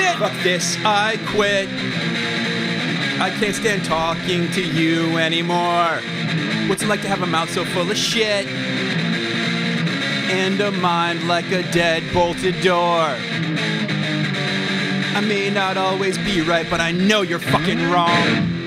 it! Fuck this, I quit. I can't stand talking to you anymore. What's it like to have a mouth so full of shit? And a mind like a dead bolted door. I may not always be right, but I know you're fucking wrong.